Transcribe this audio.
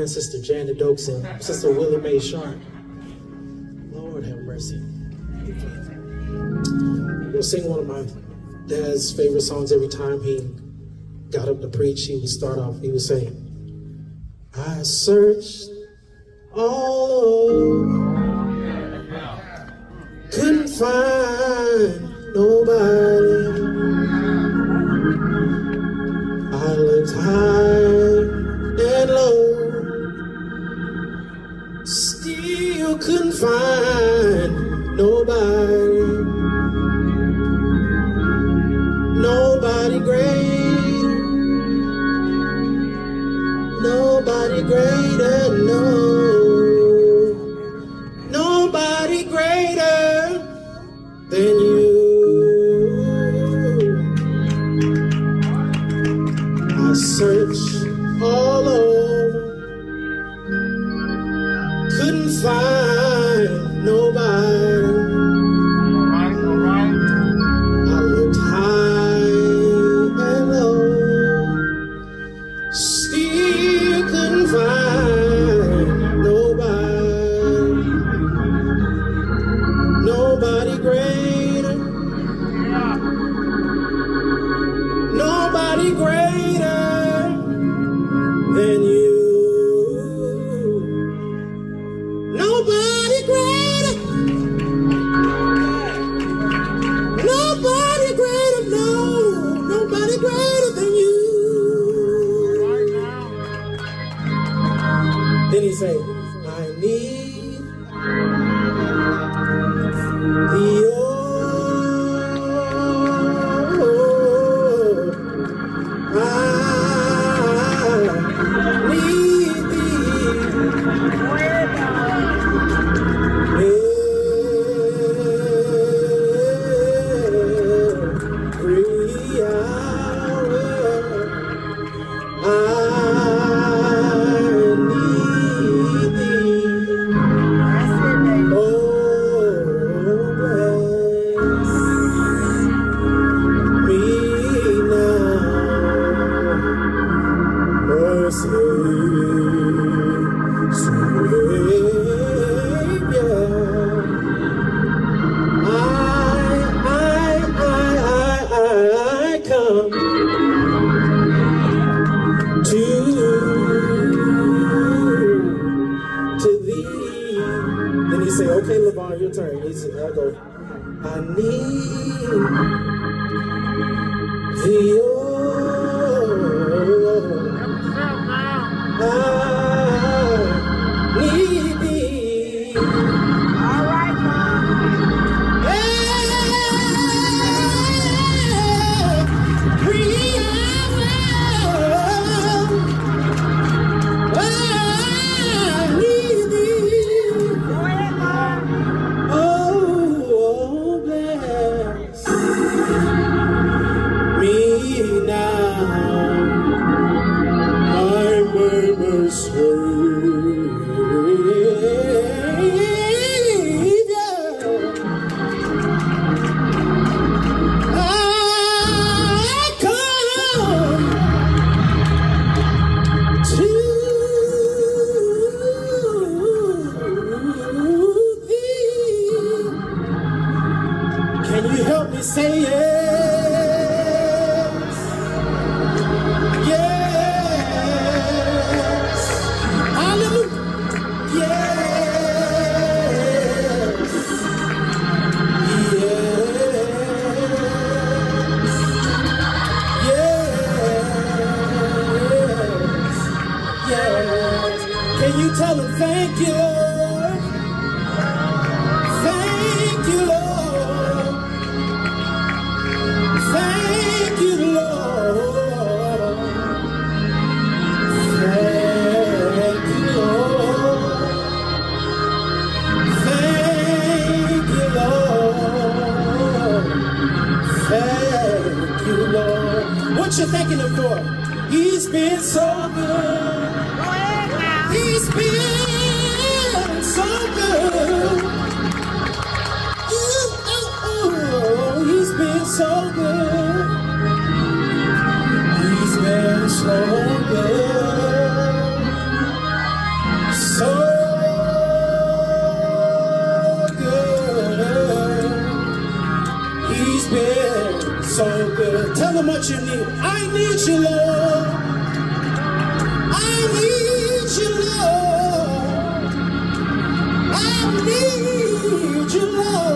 Ryan, Sister Janet and Sister Willie Mae Sharp. Lord have mercy. Gonna sing one of my dad's favorite songs every time he got up to preach. He would start off, he would say, I searched all over, couldn't find nobody. Still couldn't find nobody. Nobody great, nobody greater, no, nobody greater than you. Nobody greater. Nobody greater, no, nobody greater than you. Then he say, I need thee I I come to, to thee. Then he say, okay, LeVaughn, your turn. He said, I go, I need thee, oh, you tell him thank you, Lord? Thank you, Lord. What you thanking him for? He's been so good. He's been so good. Tell him what you need. I need you, Lord. I need you, Lord. I need you, Lord.